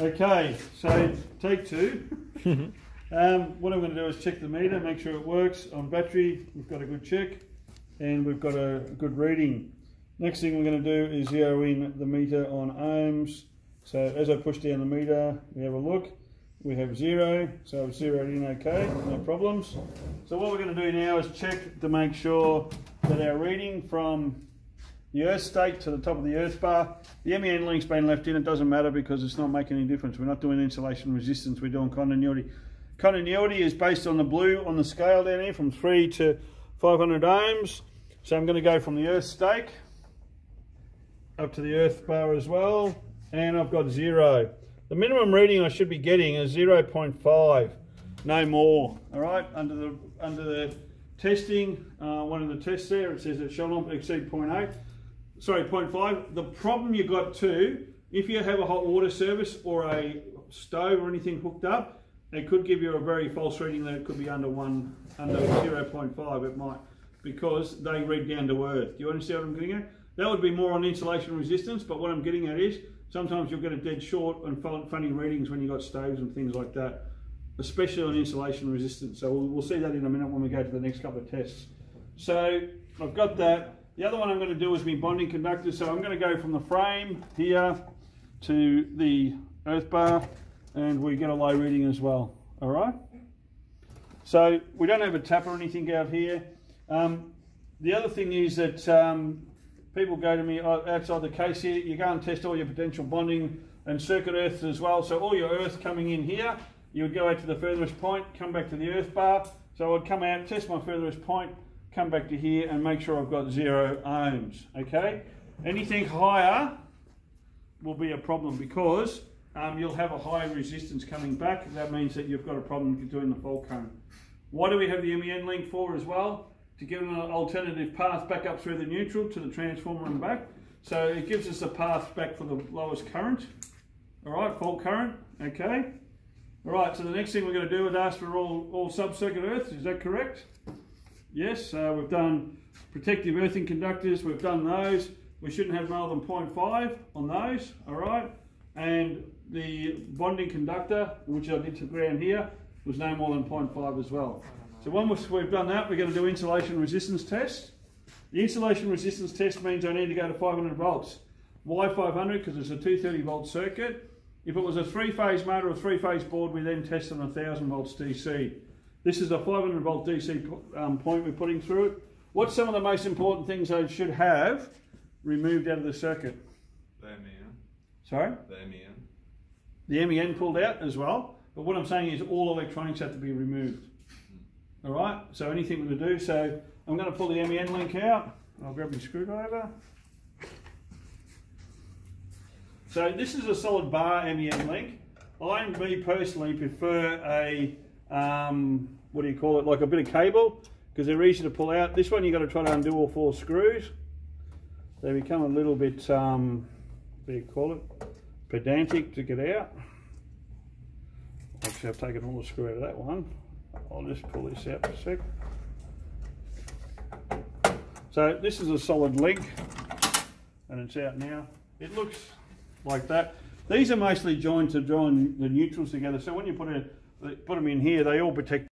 Okay, so take two. um, what I'm going to do is check the meter, make sure it works. On battery, we've got a good check and we've got a good reading. Next thing we're going to do is zero in the meter on ohms. So as I push down the meter, we have a look. We have zero, so I've zeroed in okay, no problems. So what we're going to do now is check to make sure that our reading from the earth stake to the top of the earth bar. The MEN link's been left in, it doesn't matter because it's not making any difference. We're not doing insulation resistance, we're doing continuity. Continuity is based on the blue on the scale down here from 3 to 500 ohms. So I'm going to go from the earth stake up to the earth bar as well, and I've got zero. The minimum reading I should be getting is 0.5, no more. All right, under the under the testing, uh, one of the tests there, it says it shall not exceed 0.8 sorry, 0.5. The problem you got too, if you have a hot water service or a stove or anything hooked up, it could give you a very false reading that it could be under one, under 0.5 it might, because they read down to earth. Do you understand what I'm getting at? That would be more on insulation resistance, but what I'm getting at is, sometimes you'll get a dead short and funny readings when you've got stoves and things like that, especially on insulation resistance. So we'll, we'll see that in a minute when we go to the next couple of tests. So I've got that. The other one I'm going to do is my bonding conductor. So I'm going to go from the frame here to the earth bar and we get a low reading as well. All right. So we don't have a tap or anything out here. Um, the other thing is that um, people go to me oh, outside the case here, you go and test all your potential bonding and circuit earths as well. So all your earth coming in here, you would go out to the furthest point, come back to the earth bar. So I'd come out, test my furthest point, come back to here and make sure I've got zero ohms, okay? Anything higher will be a problem because um, you'll have a high resistance coming back. That means that you've got a problem doing the fault current. Why do we have the MEN link for as well? To give an alternative path back up through the neutral to the transformer and back. So it gives us a path back for the lowest current. All right, fault current, okay? All right, so the next thing we're going to do is ask for all, all sub-circuit earths, is that correct? Yes, uh, we've done protective earthing conductors, we've done those. We shouldn't have more than 0.5 on those, all right? And the bonding conductor, which I did to ground here, was no more than 0.5 as well. So once we've done that, we're going to do insulation resistance test. The insulation resistance test means I need to go to 500 volts. Why 500? Because it's a 230 volt circuit. If it was a three phase motor or three phase board, we then test on 1000 volts DC. This is a 500 volt DC um, point we're putting through it. What's some of the most important things I should have removed out of the circuit? The MEN. Sorry? The MEN. The MEN pulled out as well. But what I'm saying is all electronics have to be removed. All right, so anything we're gonna do. So I'm going to pull the MEN link out. I'll grab my screwdriver. So this is a solid bar MEN link. I, me personally, prefer a um, what do you call it, like a bit of cable, because they're easy to pull out. This one you've got to try to undo all four screws. They become a little bit, um, what do you call it, pedantic to get out. Actually, I've taken all the screw out of that one. I'll just pull this out for a sec. So this is a solid link, and it's out now. It looks like that. These are mostly joined to join the neutrals together. So when you put a put them in here, they all protect